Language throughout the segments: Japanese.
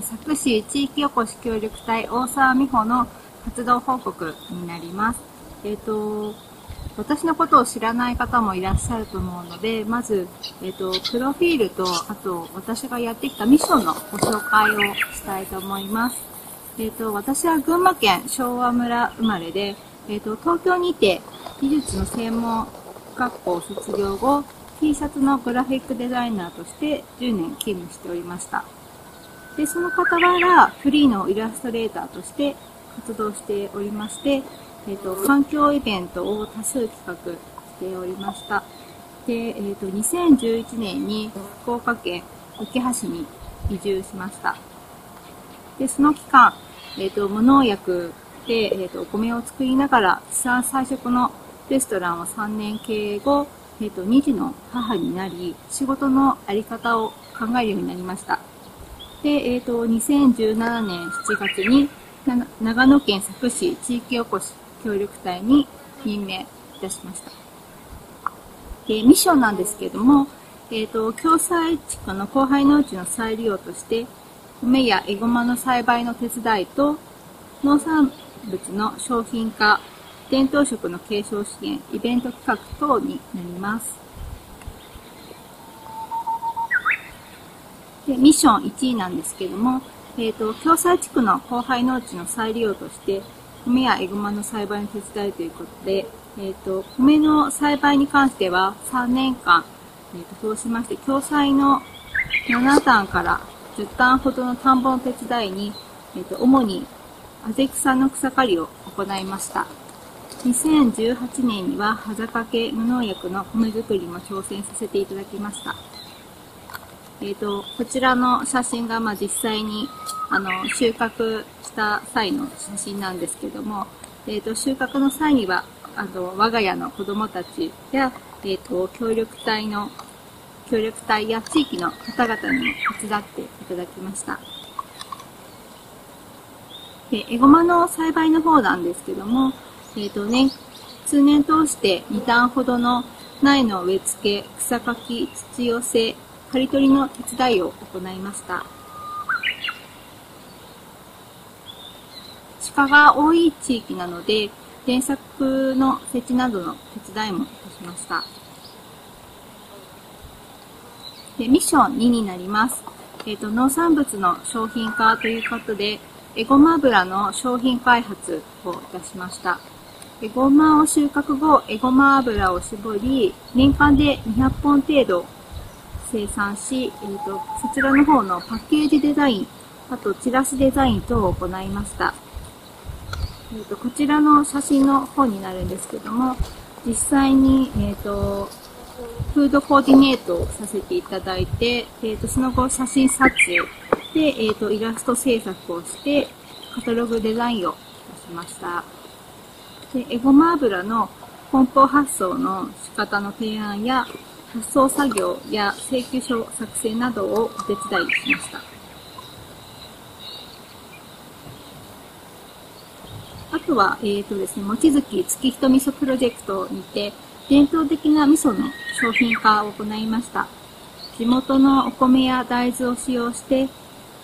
佐久市地域おこし協力隊大沢美穂の活動報告になります。えっ、ー、と、私のことを知らない方もいらっしゃると思うので、まず、えっ、ー、と、プロフィールと、あと、私がやってきたミッションのご紹介をしたいと思います。えっ、ー、と、私は群馬県昭和村生まれで、えっ、と、東京にて技術の専門学校卒業後、T シャツのグラフィックデザイナーとして10年勤務しておりました。で、その傍ら、フリーのイラストレーターとして活動しておりまして、えっ、ー、と、環境イベントを多数企画しておりました。で、えっ、ー、と、2011年に福岡県浮橋に移住しました。で、その期間、えっ、ー、と、無農薬で、えっ、と、お米を作りながら、地産菜食のレストランを3年経営後、えっ、と、2児の母になり、仕事のあり方を考えるようになりました。で、えっ、と、2017年7月に、長野県佐久市地域おこし協力隊に任命いたしました。で、ミッションなんですけれども、え、ー、と、共済地区の荒廃農地の再利用として、米やエゴマの栽培の手伝いと、農産物の商品化、伝統食の継承支援、イベント企画等になります。でミッション1位なんですけども、えっ、ー、と、共済地区の荒廃農地の再利用として、米やエゴマの栽培の手伝いということで、えっ、ー、と、米の栽培に関しては3年間、えっ、ー、と、通しまして、共済の7単から10単ほどの田んぼの手伝いに、えっ、と、主にあぜ草の草刈りを行いました。2018年には、葉坂家無農薬の米作りも挑戦させていただきました。えっ、ー、と、こちらの写真が、まあ、実際に、あの、収穫した際の写真なんですけども、えっ、ー、と、収穫の際には、あの、我が家の子供たちや、えっ、ー、と、協力隊の、協力隊や地域の方々にも手伝っていただきました。で、エゴマの栽培の方なんですけども、えっ、と、年、通年通して2段ほどの苗の植え付け、草かき、土寄せ、刈り取りの手伝いを行いました。鹿が多い地域なので、電柵の設置などの手伝いもいたしました。でミッション2になります。えっ、ー、と、農産物の商品化ということで、エゴマ油の商品開発をいたしました。エゴマを収穫後、エゴマ油を絞り、年間で200本程度生産し、えーと、そちらの方のパッケージデザイン、あとチラシデザイン等を行いました。えーと、こちらの写真の方になるんですけども、実際に、えーと、フードコーディネートをさせていただいて、えー、とその後写真撮影で、えー、とイラスト制作をして、カタログデザインを出しました。でエゴマ油の梱包発送の仕方の提案や発送作業や請求書作成などをお手伝いしました。あとは、えっ、ー、とですね、もちづき月人味噌プロジェクトにて、伝統的な味噌の商品化を行いました。地元のお米や大豆を使用して、えっ、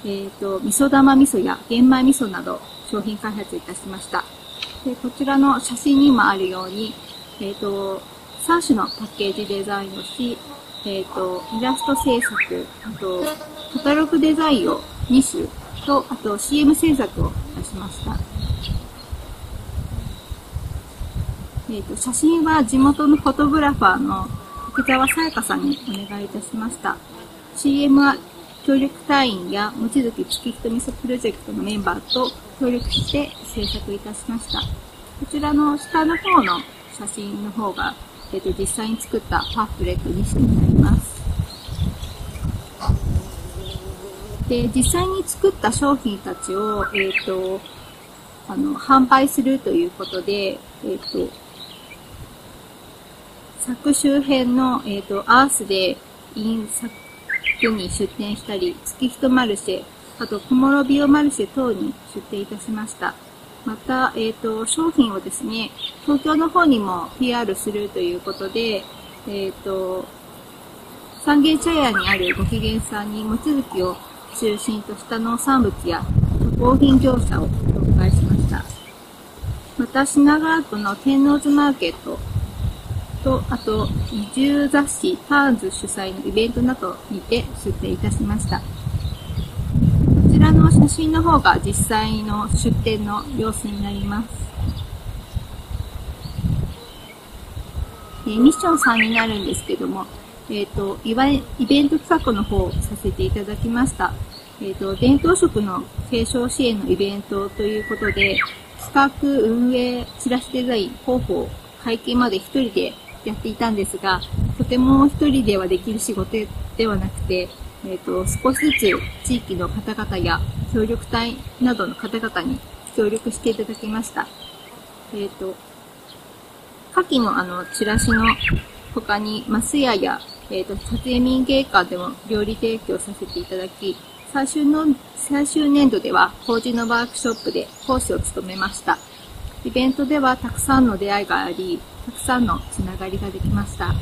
ー、と、味噌玉味噌や玄米味噌など商品開発いたしました。で、こちらの写真にもあるように、えっ、ー、と、3種のパッケージデザインをし、えっ、ー、と、イラスト制作、あと、カタログデザインを2種と、あと CM 制作を出しました。えっ、ー、と、写真は地元のフォトグラファーの福沢さやかさんにお願いいたしました。CM は協力隊員や望月月人味噌プロジェクトのメンバーと協力して制作いたしました。こちらの下の方の写真の方がえっ、と、実際に作ったパンフレットにしてになります。で、実際に作った商品たちを、えっ、と、あの、販売するということで、えっ、と、作周辺の、えっ、と、アースで印刷に出店したり、月人マルシェ、あと、小諸ビオマルシェ等に出店いたしました。また、えっ、ー、と、商品をですね、東京の方にも PR するということで、えっ、ー、と、三軒茶屋にあるご機嫌さんに、もちづきを中心とした農産物や加工品業者を紹介しました。また、品川区の天王洲マーケットと、あと、移住雑誌ターンズ主催のイベントなどにて出展いたしました。写真の方が実際の出展の様子になります。えミッション3になるんですけども、えっ、ー、と、イベント企画の方をさせていただきました。えっ、ー、と、伝統食の継承支援のイベントということで、企画、運営、チラシデザイン、広報、会計まで一人でやっていたんですが、とても一人ではできる仕事ではなくて、えっ、ー、と、少しずつ地域の方々や協力隊などの方々に協力していただきました。えっ、ー、と、下記のあの、チラシの他に、マスヤや、えっ、ー、と、撮影民芸館でも料理提供させていただき、最終の、最終年度では、麹のワークショップで講師を務めました。イベントではたくさんの出会いがあり、たくさんのつながりができました。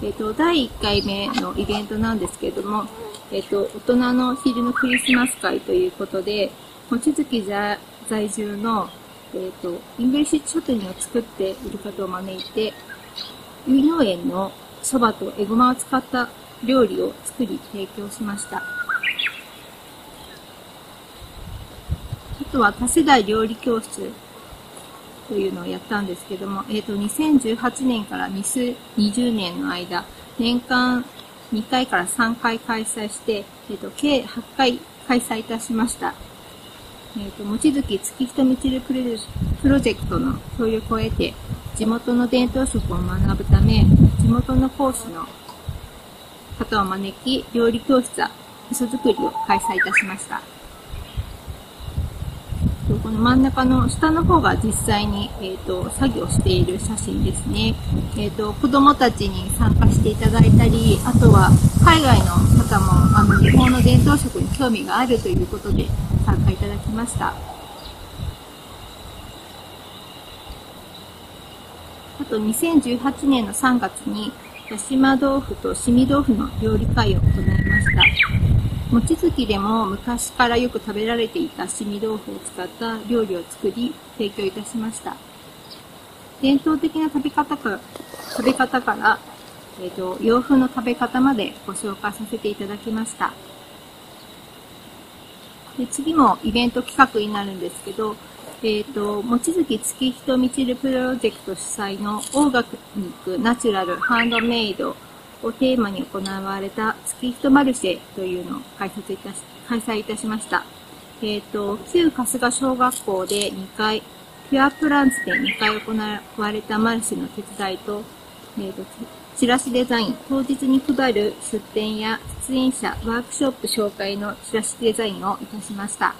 えっ、と、第1回目のイベントなんですけれども、えっ、と、大人の昼のクリスマス会ということで、望月在住の、えっ、と、イングリッシュ書店を作っている方を招いて、結農園の蕎麦とエゴマを使った料理を作り提供しました。あとは多世代料理教室というのをやったんですけども、えっ、ー、と、2018年から2020年の間、年間2回から3回開催して、えっ、ー、と、計8回開催いたしました。えっ、ー、と、望月月人みちるプロジェクトの協力を得て、地元の伝統食を学ぶため、地元の講師の方を招き、料理教室や味噌作りを開催いたしました。この真ん中の下の方が実際に、えーと、作業している写真ですね、えーと、子供たちに参加していただいたりあとは海外の方もあの日本の伝統食に興味があるということで参加いただきました。あと2018年の3月に八島豆腐としみ豆腐の料理会を行いました。餅つきでも昔からよく食べられていたしみ豆腐を使った料理を作り提供いたしました。伝統的な食べ方か、食べ方から、え、ー、と、洋風の食べ方までご紹介させていただきました。で次もイベント企画になるんですけど、えっ、ー、と、望月月人みちるプロジェクト主催のオーガニックナチュラルハンドメイドをテーマに行われた月人マルシェというのを開催いたし開催いたしました。えっ、ー、と、旧春日小学校で2回、ピュアプランツで2回行われたマルシェの手伝いと、えーと、チラシデザイン、当日に配る出展や出演者、ワークショップ紹介のチラシデザインをいたしました。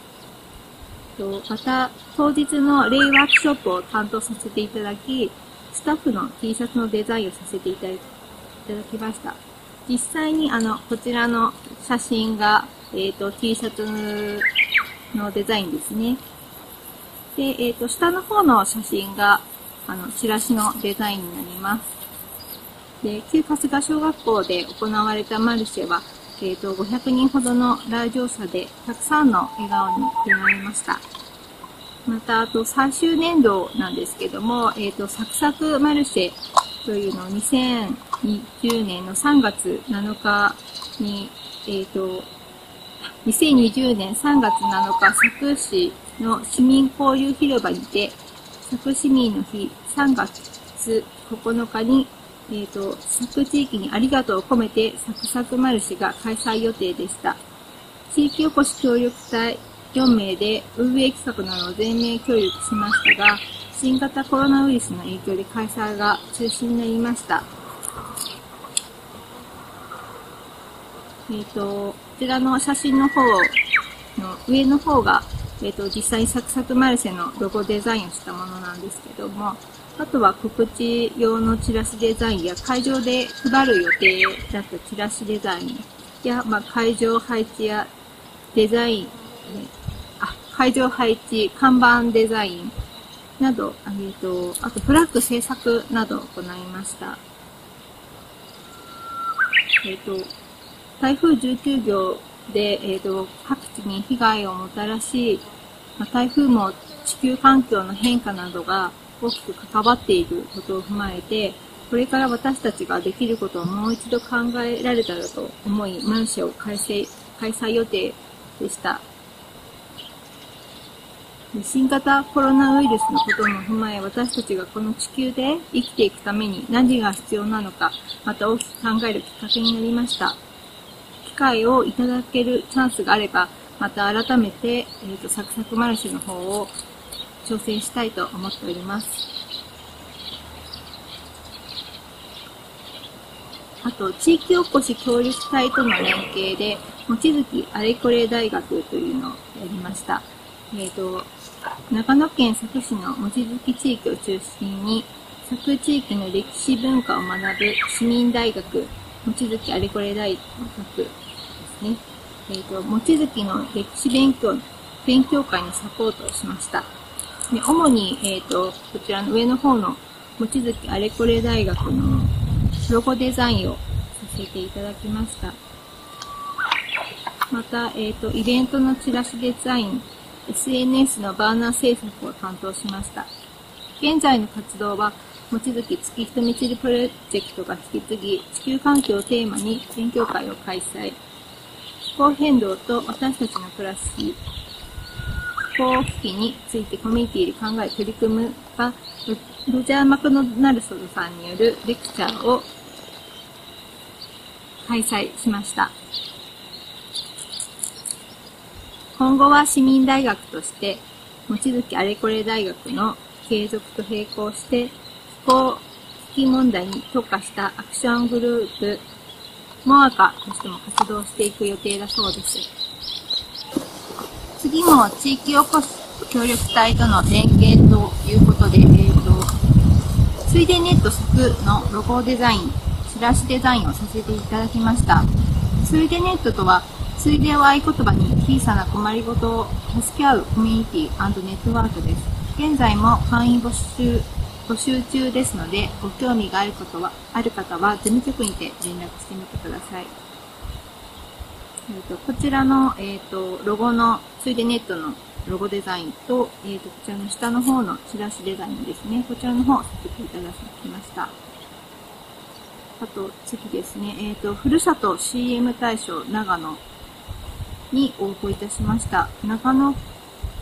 また、当日のレイワークショップを担当させていただき、スタッフの T シャツのデザインをさせていただただきました。実際にあの、こちらの写真が、えっ、ー、と、T シャツのデザインですね。で、えっ、ー、と、下の方の写真が、あの、チラシのデザインになります。で、旧春日小学校で行われたマルシェは、えっ、ー、と、500人ほどの来場者で、たくさんの笑顔に出られました。また、あと、最終年度なんですけども、えっ、と、サクサクマルシェというのを2020年の3月7日に、えっ、ー、と、2020年3月7日、佐久市の市民交流広場にて、佐久市民の日3月9日に、えっ、ー、と、佐久地域にありがとうを込めて、サクサクマルシが開催予定でした。地域おこし協力隊4名で運営企画などを全面協力しましたが、新型コロナウイルスの影響で開催が中止になりました。えっ、ー、と、こちらの写真の方の上の方が、えっ、ー、と、実際にサクサクマルシェのロゴデザインをしたものなんですけども、あとは告知用のチラシデザインや会場で配る予定だったチラシデザインや、まあ、会場配置やデザイン、あ、会場配置、看板デザインなど、えーと、あとフラッグ制作などを行いました。えっ、ー、と、台風19号で、えーと、各地に被害をもたらし、まあ、台風も地球環境の変化などが大きく関わっていることを踏まえて、これから私たちができることをもう一度考えられたらと思い、マルシェを開催予定でした。新型コロナウイルスのことも踏まえ、私たちがこの地球で生きていくために何が必要なのか、また大きく考えるきっかけになりました。機会をいただけるチャンスがあれば、また改めて、えっ、ー、と、サクサクマルシェの方を挑戦したいと思っております。あと、地域おこし協力隊との連携で、望月あれこれ大学というのをやりました。えっ、ー、と、長野県佐久市の望月地域を中心に、佐久地域の歴史文化を学ぶ市民大学、望月あれこれ大学ですね。えっ、ー、と、望月の歴史勉強、勉強会のサポートをしました。で主に、えっ、ー、と、こちらの上の方の望月あれこれ大学のロゴデザインをさせていただきました。また、えっ、ー、と、イベントのチラシデザイン、SNS のバーナー制作を担当しました。現在の活動は、望月月人みちるプロジェクトが引き継ぎ、地球環境をテーマに勉強会を開催。気候変動と私たちの暮らし、気候危機についてコミュニティで考え取り組むが、ロジャー・マクドナルソドさんによるレクチャーを開催しました。今後は市民大学として、望月あれこれ大学の継続と並行して、気候危機問題に特化したアクショングループ、モアカとしても活動していく予定だそうです。次も地域おこし協力隊との連携ということで、えーと、水田ネットスクのロゴデザイン、チラシデザインをさせていただきました。水田ネットとは、水田を合言葉に小さな困りごとを助け合うコミュニティネットワークです。現在も会員募集募集中ですので、ご興味があることはある方は、事務局にて連絡してみてください。えーと、こちらの、えーと、ロゴの、ついでネットのロゴデザインと、えーと、こちらの下の方のチラシデザインですね。こちらの方をさせていただきました。あと、次ですね。えっ、ー、と、ふるさと CM 大賞長野に応募いたしました。長野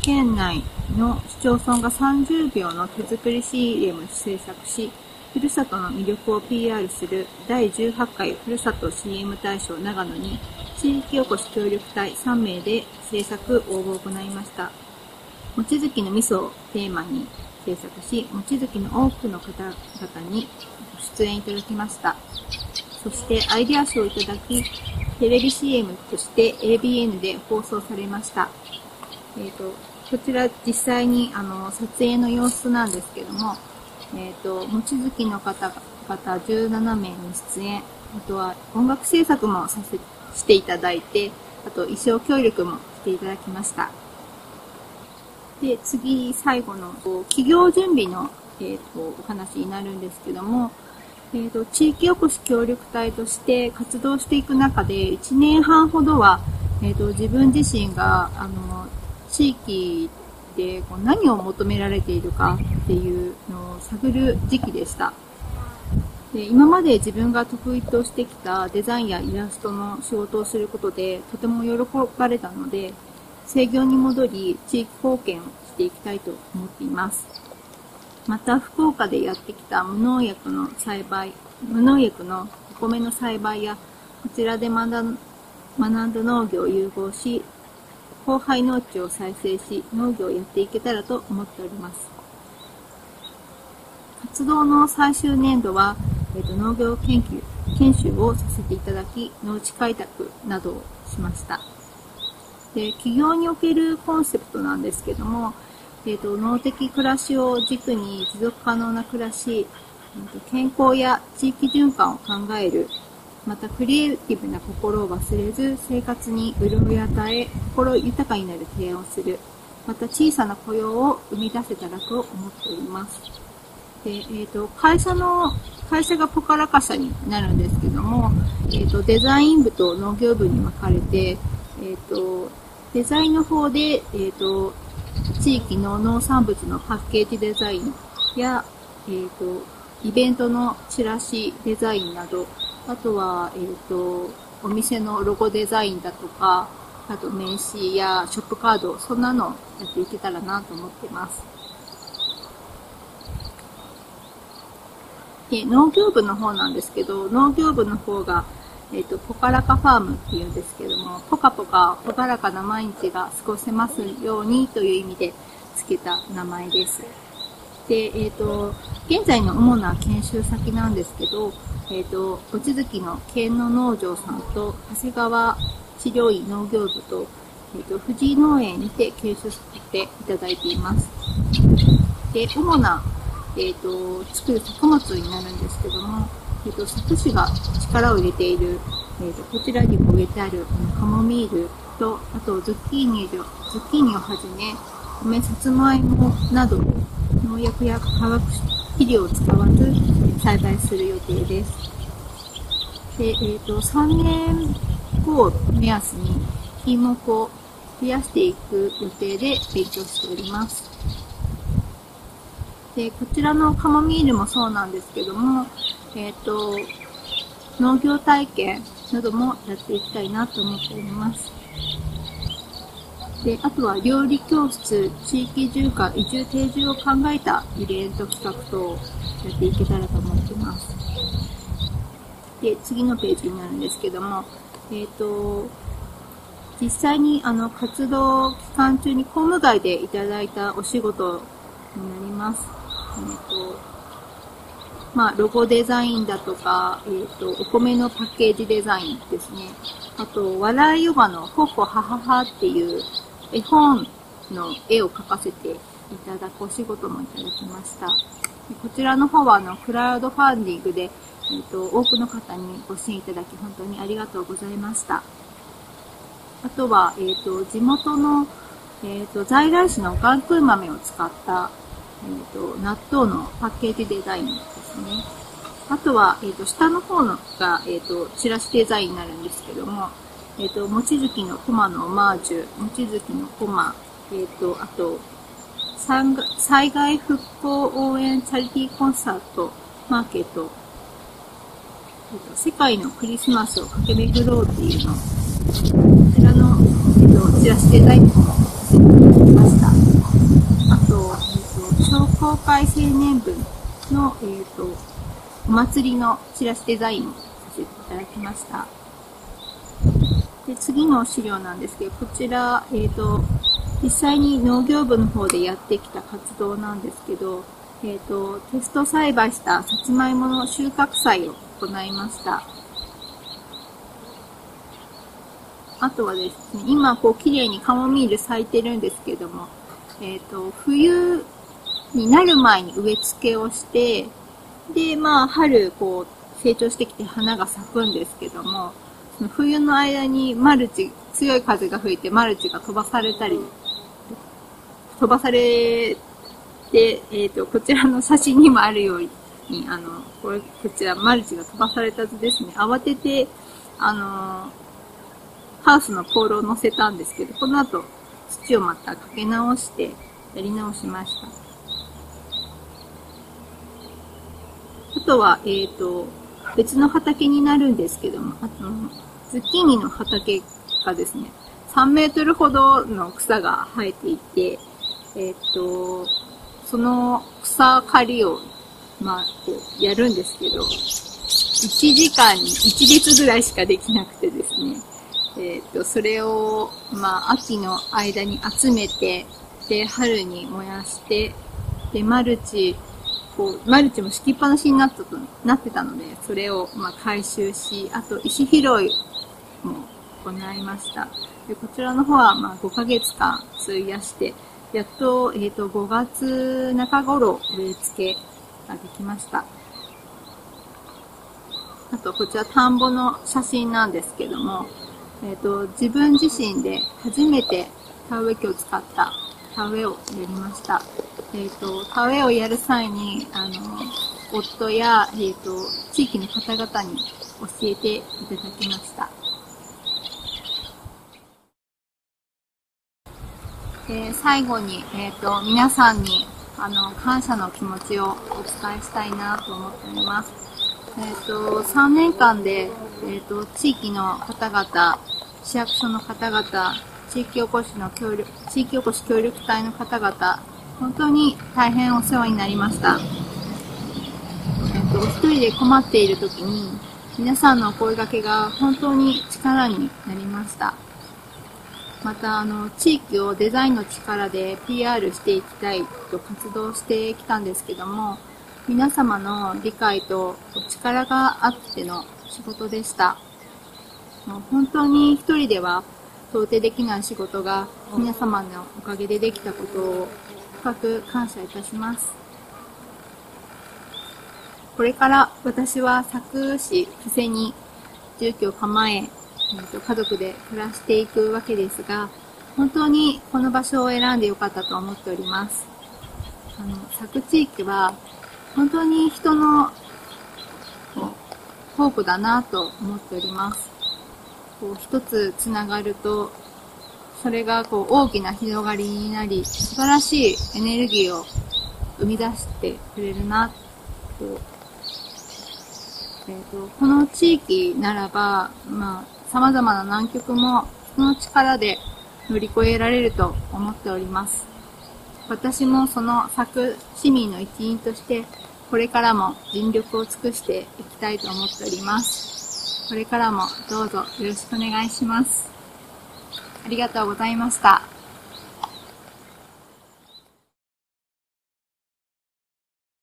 県内の市町村が30秒の手作り CM 制作し、ふるさとの魅力を PR する第18回ふるさと CM 大賞長野に地域おこし協力隊3名で制作応募を行いました。望月の味噌をテーマに制作し、望月の多くの方々に出演いただきました。そしてアイデア賞をいただき、テレビ CM として ABN で放送されました。えっ、ー、と、こちら実際にあの撮影の様子なんですけども、えっ、ー、と、望月の方々17名に出演、あとは音楽制作もさせしていただいて、あと衣装協力もしていただきました。で、次、最後の企業準備の、えーと、お話になるんですけども、えーと、地域おこし協力隊として活動していく中で1年半ほどは、えーと、自分自身があの地域でこう何を求められているかっていうのを探る時期でした。で今まで自分が得意としてきたデザインやイラストの仕事をすることでとても喜ばれたので制御に戻り地域貢献をしていきたいと思っています。また福岡でやってきた無農薬の栽培、無農薬のお米の栽培やこちらで学んだ農業を融合し、荒廃農地を再生し農業をやっていけたらと思っております。活動の最終年度は、えーと、農業研究、研修をさせていただき、農地開拓などをしました。で企業におけるコンセプトなんですけども、えーと、脳的暮らしを軸に持続可能な暮らし、えーと、健康や地域循環を考える、またクリエイティブな心を忘れず生活に潤い与え、心豊かになる提案をする、また小さな雇用を生み出せたらと思っております。でえーと、会社の会社がポカラカ社になるんですけども、え、ー、と、デザイン部と農業部に分かれて、えっ、と、デザインの方で、えっ、と、地域の農産物のパッケージデザインや、えっ、と、イベントのチラシデザインなど、あとは、えっ、と、お店のロゴデザインだとか、あと名刺やショップカード、そんなのやっていけたらなと思ってます。で、農業部の方なんですけど、農業部の方が、えっ、ー、と、ポカラカファームっていうんですけども、ポカポカ、ほがらかな毎日が過ごせますようにという意味で付けた名前です。で、えっ、ー、と、現在の主な研修先なんですけど、えっ、ー、と、望月の県の農場さんと、長谷川治療院農業部と、えっ、と、藤井農園にて研修させていただいています。で、主なえっ、と、作る作物になるんですけども、えっ、と、佐渡市が力を入れている、えっ、と、こちらにも植えてある、カモミールと、あと、ズッキーニズッキーニをはじめ、米、さつまいもなど、農薬や化学肥料を使わず栽培する予定です。で、えっ、ー、と、3年後を目安に品目を増やしていく予定で勉強しております。で、こちらのカモミールもそうなんですけども、えっ、ー、と、農業体験などもやっていきたいなと思っております。で、あとは料理教室、地域住家、移住定住を考えたイベント企画等をやっていけたらと思ってます。で、次のページになるんですけども、えっ、ー、と、実際にあの活動期間中に公務外でいただいたお仕事になります。えーとまあ、ロゴデザインだとか、えーと、お米のパッケージデザインですね。あと、笑いヨガのほほはははっていう絵本の絵を描かせていただくお仕事もいただきました。こちらの方はあのクラウドファンディングで、えーと、多くの方にご支援いただき本当にありがとうございました。あとは、えーと、地元の、えーと在来種のガンクー豆を使ったえーと、納豆のパッケージデザインですね。あとは、えーと、下の方のが、えーと、チラシデザインになるんですけども、えー、と、もちづきのコマのオマージュ、もちづきのコマ、えー、と、あと、災害復興応援チャリティーコンサート、マーケット、えー、と世界のクリスマスを駆け巡ろうっていうの、こちらの、えー、とチラシデザインもさせていただきました。あと、商工会青年部の、えーと、お祭りのチラシデザインをさせていただきました。で次の資料なんですけど、こちら、えーと、実際に農業部の方でやってきた活動なんですけど、えーと、テスト栽培したさつまいもの収穫祭を行いました。あとはですね、今こう綺麗にカモミール咲いてるんですけども、えっ、ー、と、冬になる前に植え付けをして、で、まあ、春、こう、成長してきて花が咲くんですけども、その冬の間にマルチ、強い風が吹いてマルチが飛ばされたり、飛ばされて、えっ、ー、と、こちらの写真にもあるように、あの、これ、こちらマルチが飛ばされた図ですね。慌てて、あの、ハウスのポールを乗せたんですけど、この後、土をまたかけ直して、やり直しました。とは、えっ、ー、と、別の畑になるんですけども、あの、ズッキーニの畑がですね、3メートルほどの草が生えていて、えっ、ー、と、その草刈りを、まあ、こう、やるんですけど、1時間に1列ぐらいしかできなくてですね、えっ、ー、と、それを、まあ、秋の間に集めて、で、春に燃やして、で、マルチこう、マルチも敷きっぱなしになったと、なってたので、それを、まあ、回収し、あと、石拾いも行いました。で、こちらの方は、まあ、5ヶ月間費やして、やっと、えっ、ー、と、5月中頃植え付けができました。あと、こちら田んぼの写真なんですけども、えっ、ー、と、自分自身で初めて田植え機を使った田植えをやりました。えっ、ー、と、田植えをやる際に、あの、夫や、えっ、ー、と、地域の方々に教えていただきました。で最後に、えっ、ー、と、皆さんに、あの、感謝の気持ちをお伝えしたいなと思っております。えっ、ー、と、3年間で、えっ、と、地域の方々、市役所の方々、地域おこしの協力、地域おこし協力隊の方々、本当に大変お世話になりました。えっと、一人で困っている時に、皆さんのお声掛けが本当に力になりました。また、あの、地域をデザインの力で PR していきたいと活動してきたんですけども、皆様の理解と力があっての仕事でした。もう本当に一人では到底できない仕事が皆様のおかげでできたことを深く感謝いたします。これから私は佐久市布施に住居を構え、えー、と家族で暮らしていくわけですが、本当にこの場所を選んでよかったと思っております。あの、佐久地域は本当に人のホープだなと思っております。こう一つつながるとそれがこう大きな広がりになり、素晴らしいエネルギーを生み出してくれるな、と。えっ、ー、と、この地域ならば、まあ、様々な難局も人の力で乗り越えられると思っております。私もその作市民の一員として、これからも尽力を尽くしていきたいと思っております。これからもどうぞよろしくお願いします。ありがとうございました。